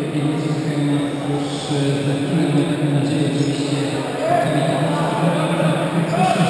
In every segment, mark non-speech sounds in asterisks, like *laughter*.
już za chwilę. Mam taką nadzieję oczywiście. To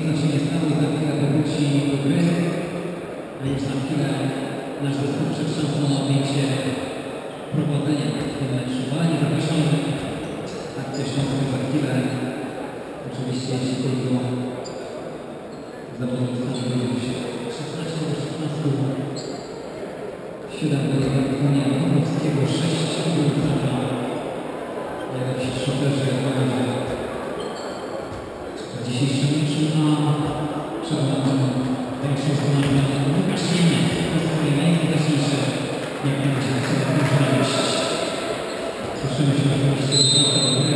Zwiecka się nie stało za chwilę powróci do. A już za chwilę nasz zespół na objęcie prowadzenia w tym meczu. Ale nie za chwilę. Oczywiście jeśli tylko zawodnik stanowią się 16 do 16. 7 do Jakunia Chorowskiego, 6 do Utrata. Jakiś szoferzy panowie w dzisiejszym meczu, a przed nami większość zdaniem Łukasz Niemiec, to jest swoje najwidoczniejsze, jak będzie sobie dużo radość. Cieszymy się oczywiście z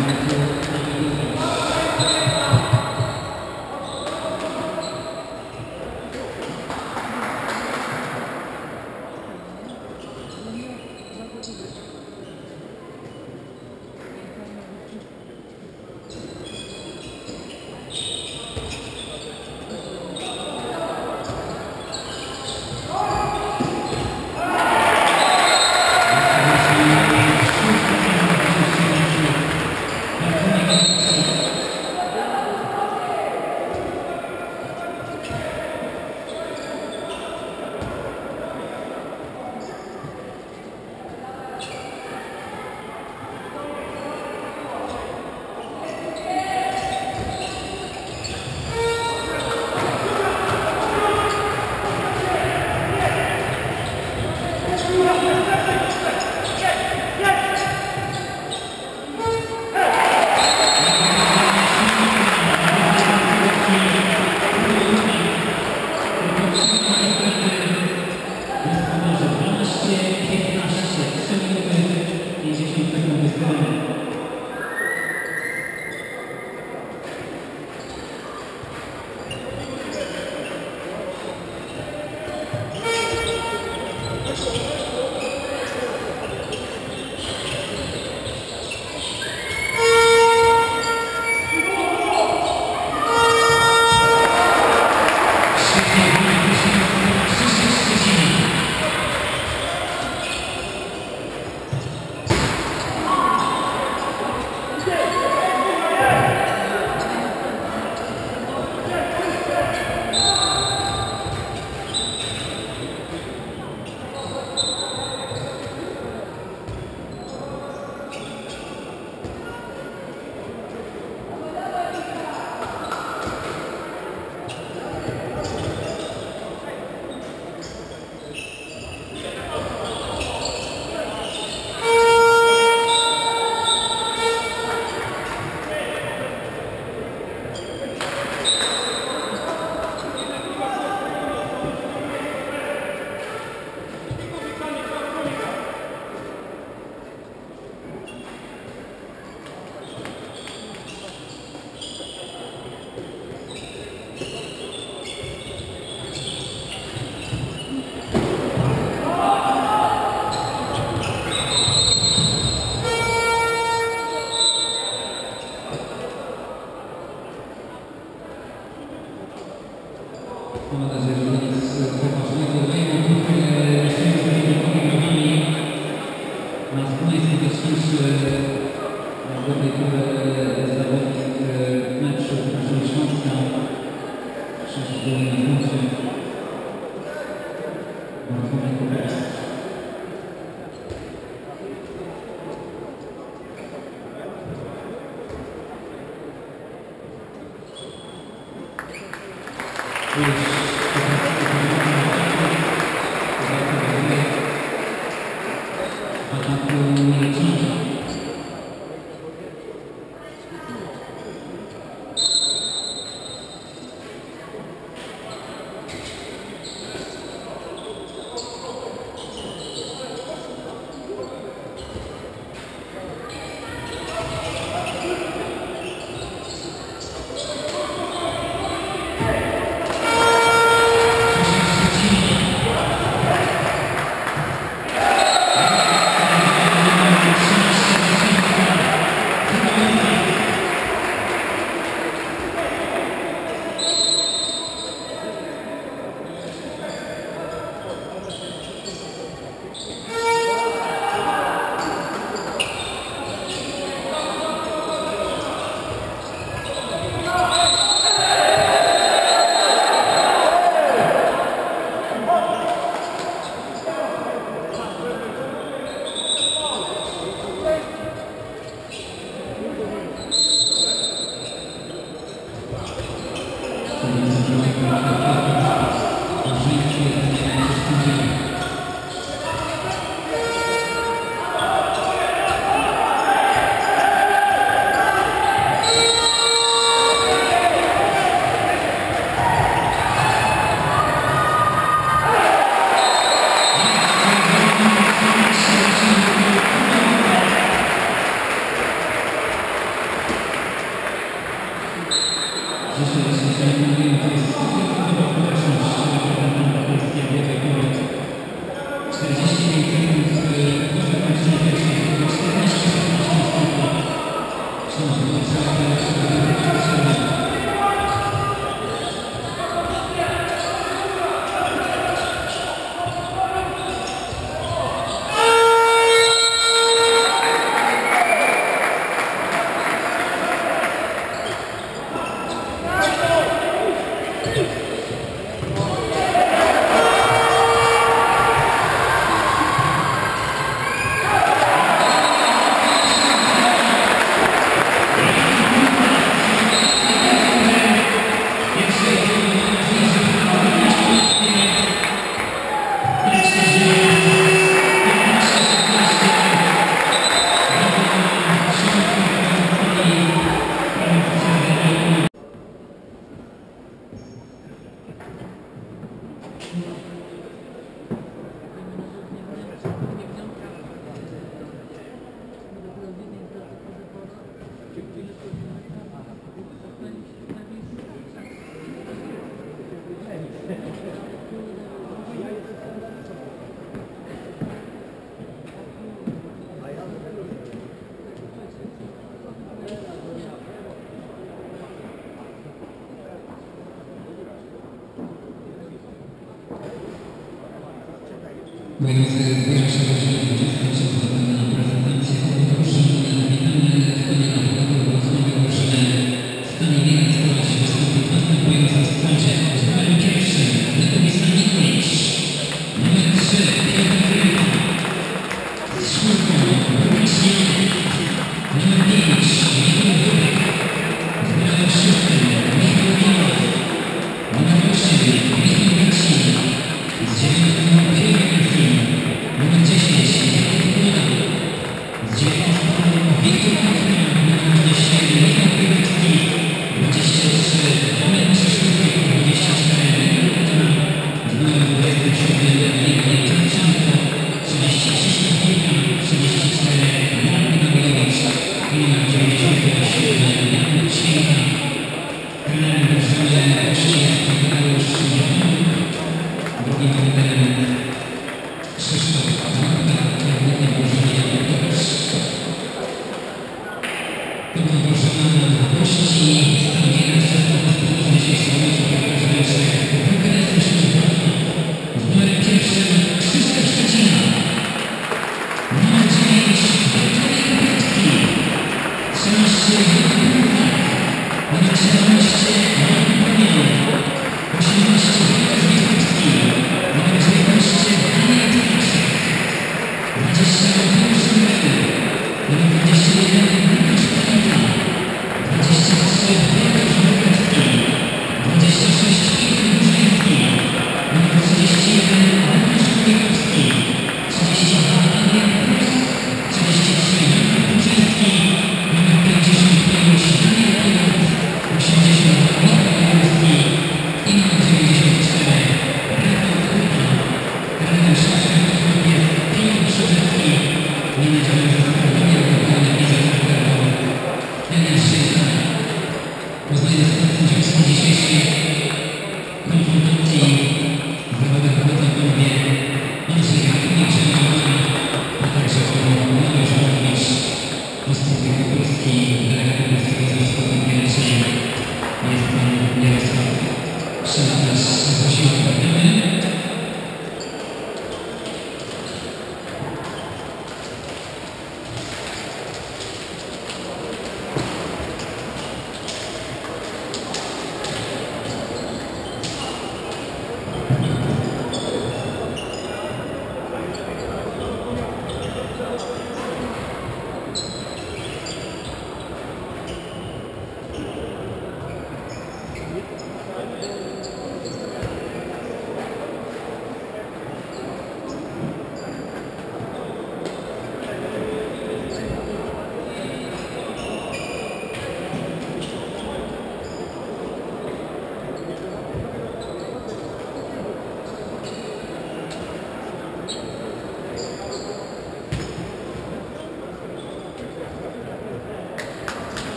何?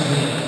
Amen. *laughs*